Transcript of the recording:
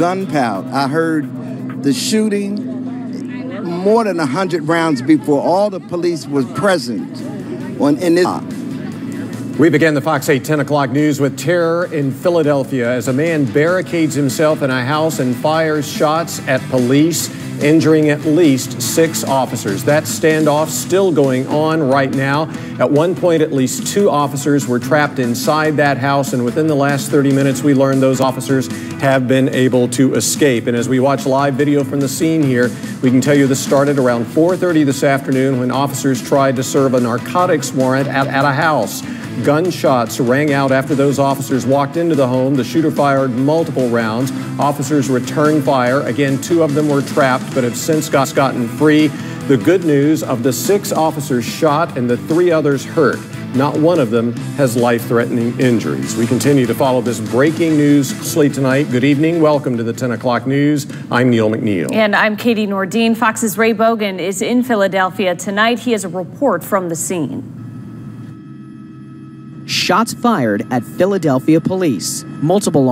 gunpowder. I heard the shooting more than 100 rounds before all the police was present on, in this. We begin the Fox 8 10 o'clock news with terror in Philadelphia as a man barricades himself in a house and fires shots at police injuring at least six officers. That standoff still going on right now. At one point, at least two officers were trapped inside that house, and within the last 30 minutes, we learned those officers have been able to escape. And as we watch live video from the scene here, we can tell you this started around 4.30 this afternoon when officers tried to serve a narcotics warrant at, at a house. Gunshots rang out after those officers walked into the home. The shooter fired multiple rounds. Officers returned fire. Again, two of them were trapped but have since got, gotten free. The good news of the six officers shot and the three others hurt. Not one of them has life threatening injuries. We continue to follow this breaking news slate tonight. Good evening. Welcome to the 10 o'clock news. I'm Neill McNeill. And I'm Katie Nordeen. Fox's Ray Bogan is in Philadelphia tonight. He has a report from the scene. Shots fired at Philadelphia police. Multiple